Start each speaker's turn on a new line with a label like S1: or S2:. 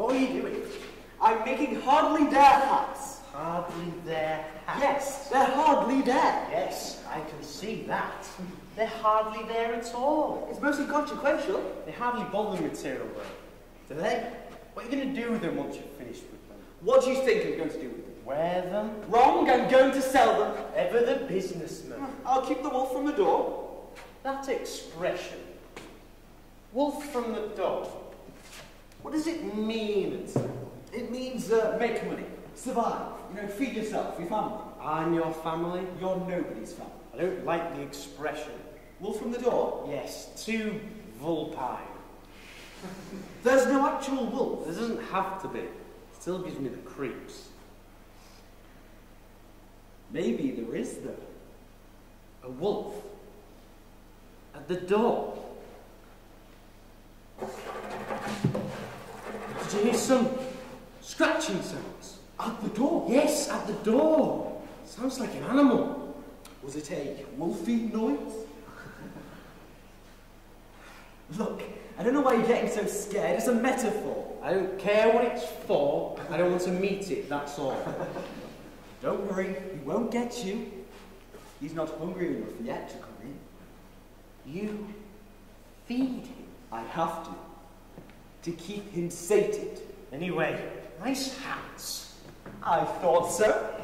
S1: What are you doing? I'm making hardly there hats.
S2: Hardly there hats?
S1: Yes, they're hardly there.
S2: Yes, I can see that. they're hardly there at all.
S1: It's mostly consequential.
S2: They hardly bother the material though, do they? What are you going to do with them once you've finished with them?
S1: What do you think I'm going to do with them?
S2: Wear them?
S1: Wrong, I'm going to sell them.
S2: Ever the businessman.
S1: I'll keep
S2: that expression, wolf from the door, what does it mean?
S1: It means uh, make money, survive, you know, feed yourself, your family.
S2: I'm your family?
S1: You're nobody's family.
S2: I don't like the expression.
S1: Wolf from the door?
S2: Yes, too vulpine.
S1: There's no actual wolf.
S2: There doesn't have to be. Still gives me the creeps.
S1: Maybe there is, though.
S2: A wolf? At the door? Did you hear some scratching sounds?
S1: At the door?
S2: Yes, at the door. Sounds like an animal.
S1: Was it a wolfy noise? Look, I don't know why you're getting so scared. It's a metaphor.
S2: I don't care what it's for. I don't want to meet it, that's all.
S1: Don't worry, he won't get you. He's not hungry enough yet to come in.
S2: You feed him.
S1: I have to. To keep him sated.
S2: Anyway, nice hats.
S1: I thought so.